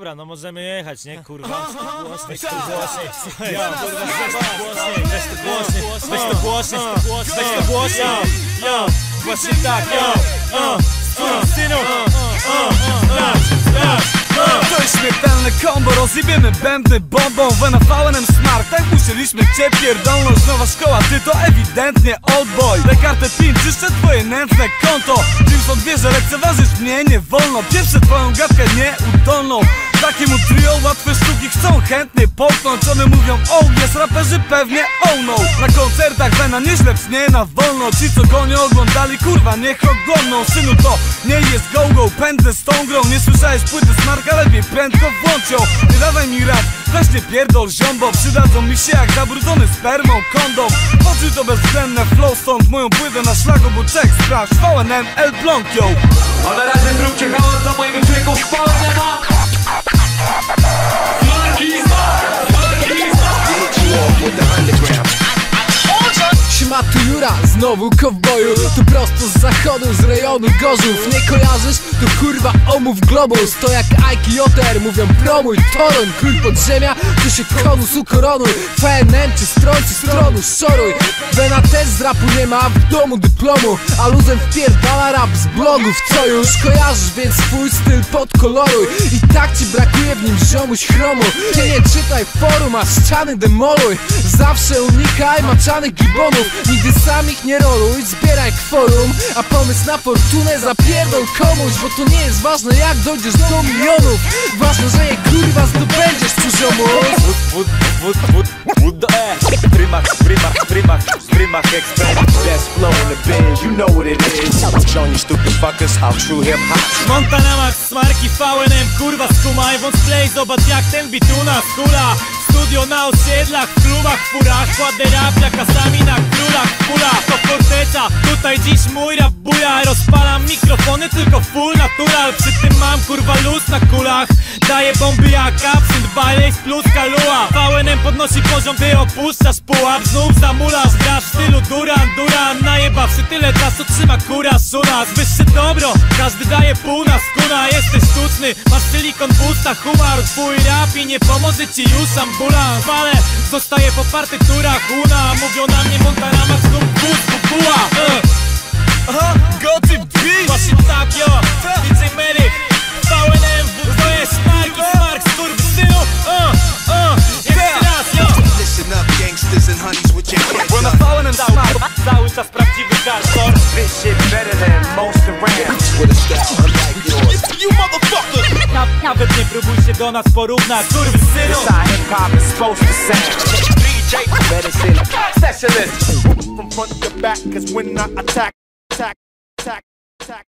Dobra, no możemy jechać, nie? Kurwa, głośniej, głośniej. Ja, kurwa, weź to głośniej, weź to głośniej, weź to głośniej, weź to głośniej. Ja, właśnie tak, ja, ja, synu, To jest śmiertelne kombo, rozjebiemy bębny bombą. W NFLN Smart, tak musieliśmy cię pierdolnąć Nowa szkoła, ty to ewidentnie oldboy Descartes pin, czyszczę twoje nędzne konto. Jameson wie, że lekceważysz mnie, nie wolno. Pierwsze twoją gadkę nieudolną Takiemu trio łatwe sztuki chcą. Chętnie połknąć One mówią. Oh yes, raperzy pewnie. Oh no. Na koncertach Wena nieźle psnie na wolno. Ci co go nie oglądali, kurwa niech oglądną Synu to nie jest go-go, pędzę z tą grą. Nie słyszałeś płyty smarka, lepiej prędko włącz ją. Nie dawaj mi rad, weź nie pierdol ziombo. Przydadzą mi się jak zabrudzony spermą kondom. Oczy to bezwzględne flow, stąd moją płytę na szlaku Bo czek sprawdź, VNM, L Blanc, yo A na razie zróbcie hałas dla mojego człowieku w Polsce, Tu znowu kowboju. Tu prosto z zachodu, z rejonu Gorzów. Nie kojarzysz? To kurwa omów globus. To jak Ike Joter, mówią promuj Toruń, król podziemia, tu się konus ukoronuj. FNN czy strąci stronu, szoruj. Wena też z rapu nie ma, w domu dyplomu. A luzem wpierdala rap z blogów Co już kojarzysz, więc swój styl podkoloruj. I tak ci brakuje w nim ziomuś chromu. Ty nie czytaj forum, a ściany demoluj. Zawsze unikaj maczanych gibonów. Nigdy sam ich nie roluj, zbieraj kworum A pomysł na fortunę zapierdol komuś Bo to nie jest ważne jak dojdziesz do milionów. Ważne, że je kurwa zdobędziesz czuziomus Wód, wód, wód, wód do E Prymach, prymach, prymach, prymach expert Best flow in the biz, you know what it is Showing you stupid fuckers how true hip hop Montana Max, smarki VNM, kurwa skumaj Wąt play, zobacz jak ten bit u nas hula. Studio na osiedlach, w klubach, w furach Kładę rap kasami na królach, tutaj dziś mój rap buja Rozpalam mikrofony, tylko full natural. Przy tym mam kurwa luz na kulach. Daję bomby jak absynt, balej plus kalua VNM podnosi poziom, ty opuszczasz pułap. Znów zamulasz, grasz w stylu Duran, Duran. Najebawszy tyle czasu trzyma kura Suna, wyższe dobro, każdy daje pół na skuna. Jesteś sztuczny, masz silikon w ustach Humor, twój rap i nie pomoże ci już ambulans. Ale zostaje po partyturach Una, mówią na mnie Montana Cały czas prawdziwy hardcore This shit better than most around With a style unlike yours. Na, Nawet nie próbuj się do nas porównać. Skurwysynu This how hip hop is supposed to sound. DJ medicine. Specialist. From front to back, cause when I attack, attack, attack